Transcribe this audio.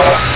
Oh.